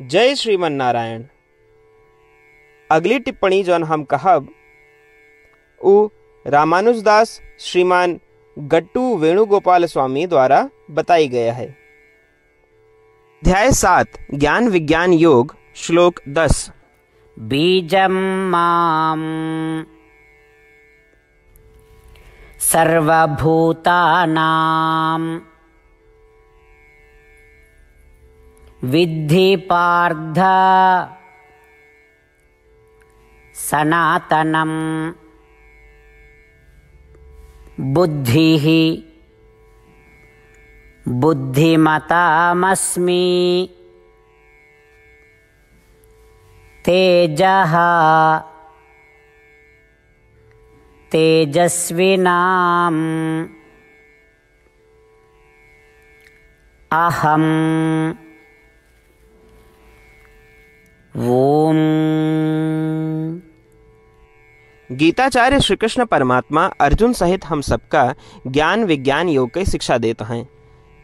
जय श्रीमन नारायण अगली टिप्पणी जौन हम कहब, उ रामानुजदास श्रीमान गट्टू वेणुगोपाल स्वामी द्वारा बताई गया है। अध्याय सात, ज्ञान विज्ञान योग, श्लोक दस। बीजं माम्। विद्धि पार्थ सनातनं बुद्धिः बुद्धिमतामस्मि। तेजः तेजस्विनाम्। अहम् ॐ गीताचार्य श्री कृष्ण परमात्मा अर्जुन सहित हम सबका ज्ञान विज्ञान योग की शिक्षा देते हैं।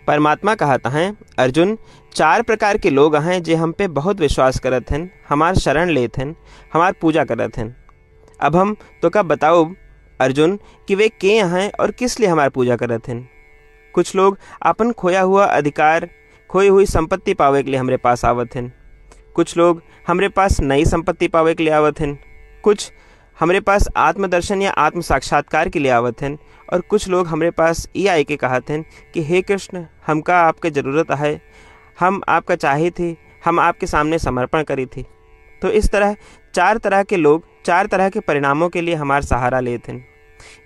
परमात्मा कहता हैं, अर्जुन, चार प्रकार के लोग हैं जो हम पे बहुत विश्वास करत हैं, हमार शरण लेत हैं, हमार पूजा करत हैं। अब हम तो का बताओ अर्जुन, कि वे के हैं और किस लिए हमार पूजा करत हैं? कुछ लोग अपन खोया हुआ अधिकार, खोई हुई संपत्ति पावे के लिए हमारे पास आवत हैं। कुछ लोग हमारे पास नई संपत्ति पावे के लिए आवत हैं। कुछ हमारे पास आत्मदर्शन या आत्म साक्षात्कार के लिए आवत हैं। और कुछ लोग हमारे पास ये आए के कहत हैं कि, हे कृष्ण, हमका आपके ज़रूरत है हम आपका चाहे थे हम आपके सामने समर्पण करी थी। तो इस तरह चार तरह के लोग, चार तरह के परिणामों के लिए हमारा सहारा लेते हैं।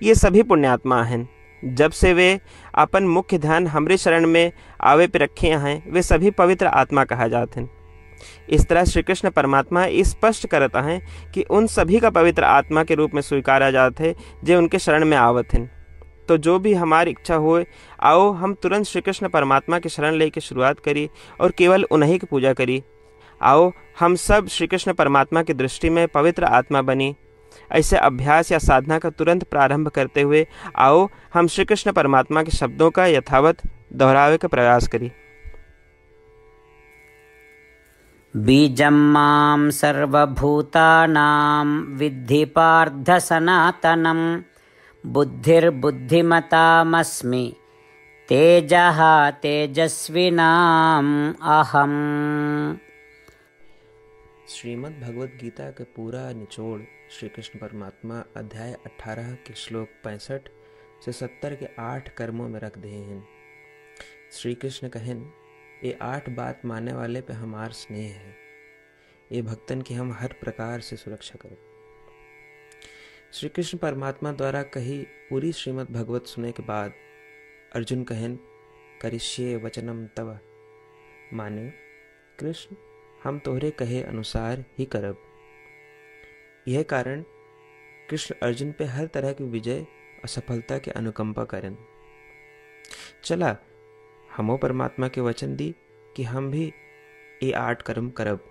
ये सभी पुण्यात्मा हैं। जब से वे अपन मुख्य ध्यान हमरे शरण में आवे पे रखे हैं, वे सभी पवित्र आत्मा कहा जाते हैं। इस तरह श्री कृष्ण परमात्मा स्पष्ट करता है कि उन सभी का पवित्र आत्मा के रूप में स्वीकारा जाते है, जो उनके शरण में आवत हैं। तो जो भी हमारी इच्छा हो आओ हम तुरंत श्री कृष्ण परमात्मा की शरण लेके शुरुआत करी और केवल उन्हीं की पूजा करी। आओ हम सब श्री कृष्ण परमात्मा की दृष्टि में पवित्र आत्मा बनी। ऐसे अभ्यास या साधना का तुरंत प्रारंभ करते हुए आओ हम श्री कृष्ण परमात्मा के शब्दों का यथावत दोहरावे का प्रयास करी। बीजं माँ विद्धि पार्थ सनातनं बुद्धिर्बुद्धिमतामस्मि तेजः तेजस्विनाम् अहम्। श्रीमद् भगवत गीता का पूरा निचोड़ श्री कृष्ण परमात्मा अध्याय 18 के श्लोक पैंसठ से 70 के आठ कर्मों में रख दिए हैं श्री कृष्ण कहन ये आठ बात मानने वाले पे हमार स्नेह है। ये भक्तन की हम हर प्रकार से सुरक्षा करें। श्री कृष्ण परमात्मा द्वारा कही पूरी श्रीमद् भगवत सुने के बाद, अर्जुन कहन, करिष्ये वचनम तव। माने, कृष्ण, हम तोहरे कहे अनुसार ही करब। यह कारण कृष्ण अर्जुन पे हर तरह की विजय और सफलता के अनुकंपा करें चला हमो परमात्मा के वचन दी कि हम भी ये आठ कर्म करब।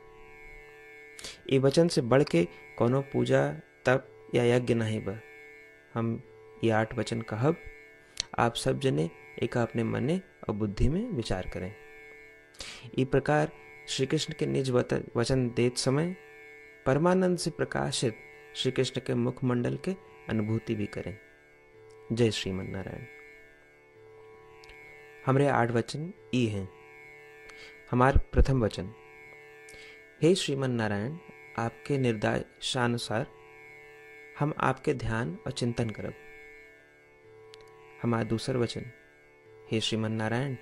ये वचन से बढ़ के कोनो पूजा, तप या यज्ञ नहीं बा। हम ये आठ वचन कहब, आप सब जने एक अपने मने और बुद्धि में विचार करें। इस प्रकार श्री कृष्ण के निज वचन देत समय परमानंद से प्रकाशित श्री कृष्ण के मुखमंडल के अनुभूति भी करें। जय श्रीमन नारायण हमारे आठ वचन ई हैं। हमार प्रथम वचन, हे श्रीमन नारायण आपके निर्देशानुसार हम आपके ध्यान और चिंतन करब। हमारा दूसर वचन, हे श्रीमन नारायण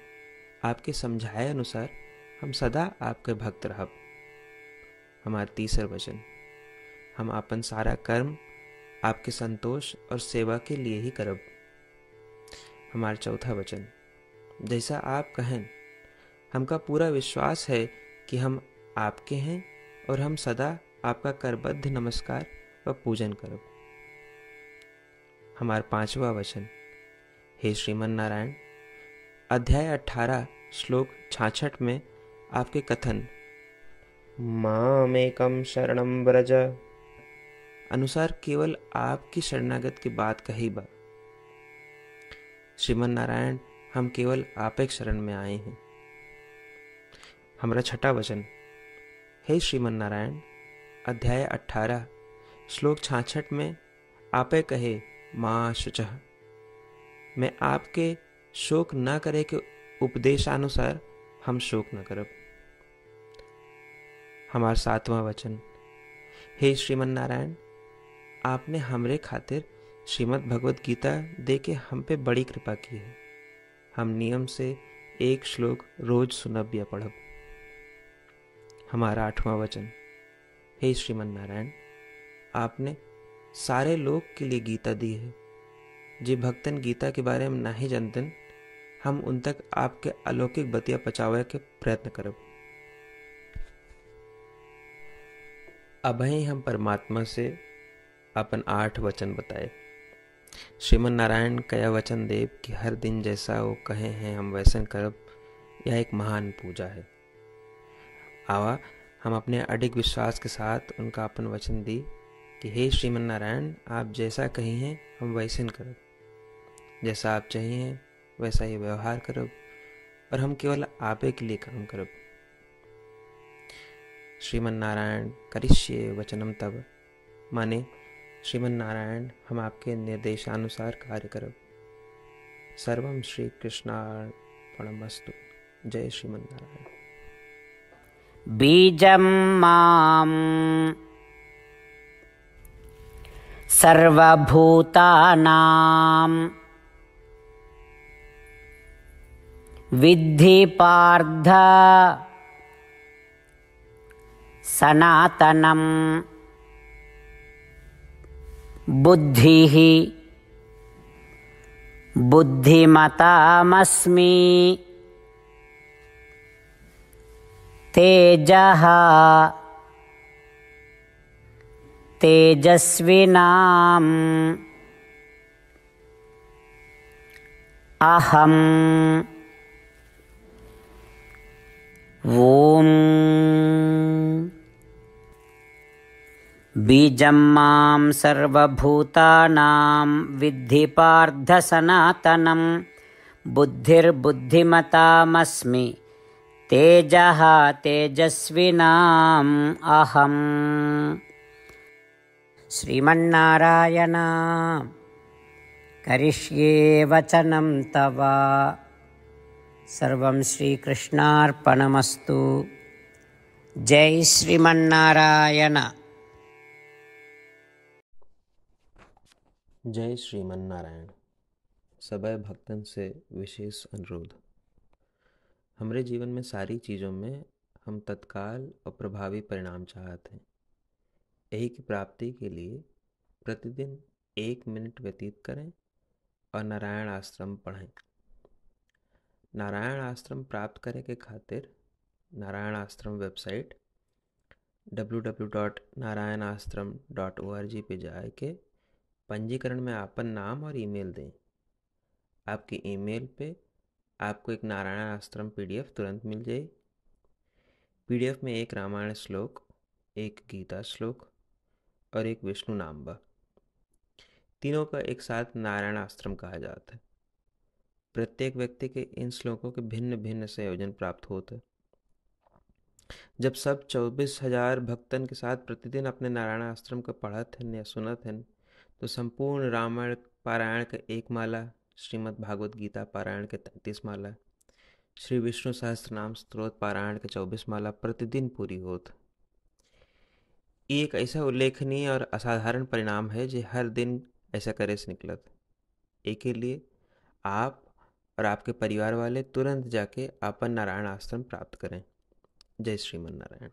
आपके समझाए अनुसार हम सदा आपके भक्त रहब। हमारा तीसर वचन, हम अपन सारा कर्म, आपके संतोष और सेवा के लिए ही करब। हमारा चौथा वचन जैसा आप कहें। हमका पूरा विश्वास है कि हम आपके हैं और हम सदा आपका करबद्ध नमस्कार व पूजन करब हमारा पांचवा वचन हे श्रीमन नारायण अध्याय अठारह श्लोक छाछठ में आपके कथन। मामेकम शरणम ब्रज अनुसार केवल आपकी शरणागत की बात कही बा। श्रीमन नारायण हम केवल आप शरण में आए हैं। हमारा छठा वचन, हे श्रीमन नारायण अध्याय अठारह श्लोक छाछठ में आपे कहे, माँ शुच। मैं आपके शोक न करे के उपदेशानुसार हम शोक न करब। हमार सातवां वचन, हे श्रीमन नारायण आपने हमरे खातिर श्रीमद् भगवत गीता दे के हम पे बड़ी कृपा की है। हम नियम से एक श्लोक रोज सुनब या पढ़ब। हमारा आठवां वचन। हे श्रीमन नारायण आपने सारे लोग के लिए गीता दी है। जे भक्तन गीता के बारे में नहीं जानते हम उन तक आपके अलौकिक बतिया पचावे के प्रयत्न करब। ही हम परमात्मा से अपन आठ वचन बताए। श्रीमन नारायण कया वचन देव कि हर दिन जैसा वो कहे हैं हम वैसन करब, यह एक महान पूजा है। आवा, हम अपने अडिग विश्वास के साथ उनका अपन वचन दी कि हे श्रीमन नारायण आप जैसा कही हैं, हम वैसन करब। जैसा आप चाहिए वैसा ही व्यवहार करब और हम केवल आपे के लिए काम करब। श्रीमन नारायण करिष्ये वचनम तब माने श्रीमन नारायण, हम आपके निर्देशानुसार कार्य करब सर्वम श्री कृष्णार्पणमस्तु जय श्रीमन नारायण। बीजं माँ सर्वभूतानां विद्धि पार्थ सनातनं बुद्धिः बुद्धिमतामस्मि तेजः तेजस्विनाम् अहम् ॐ बीजं मां सर्वभूतानां विद्धि पार्थ सनातनं। बुद्धिर्बुद्धिमतामस्मि। तेजः तेजस्विनाम् अहम्। श्रीमन्नारायण। करिष्ये वचनं तव। सर्वं श्रीकृष्णार्पणमस्तु। जय श्रीमन्नारायण जय श्रीमन नारायण सबै भक्तन से विशेष अनुरोध। हमरे जीवन में सारी चीज़ों में हम तत्काल और प्रभावी परिणाम चाहते हैं। यही की प्राप्ति के लिए प्रतिदिन एक मिनट व्यतीत करें और नारायण आश्रम पढ़ें। नारायण आश्रम प्राप्त करे के खातिर नारायण आश्रम वेबसाइट www.narayanashram.org पे जाए के पंजीकरण में आपन नाम और ईमेल दें। आपकी ईमेल पे आपको एक नारायण आश्रम पीडीएफ तुरंत मिल जाए। पीडीएफ में एक रामायण श्लोक, एक गीता श्लोक और एक विष्णु नाम्बा तीनों का एक साथ नारायण आश्रम कहा जाता है। प्रत्येक व्यक्ति के इन श्लोकों के भिन्न भिन्न संयोजन प्राप्त होते जब सब चौबीस हज़ार भक्तन के साथ प्रतिदिन अपने नारायण आश्रम का पढ़त हैं या सुनत हैं तो संपूर्ण रामायण पारायण का एक माला, श्रीमद् भागवत गीता पारायण के तैंतीस माला, श्री विष्णु सहस्त्र नाम स्त्रोत पारायण के चौबीस माला प्रतिदिन पूरी होत। ये एक ऐसा उल्लेखनीय और असाधारण परिणाम है जो हर दिन ऐसा करे से निकलत। एक के लिए आप और आपके परिवार वाले तुरंत जाके आपन नारायण आश्रम प्राप्त करें। जय श्रीमन नारायण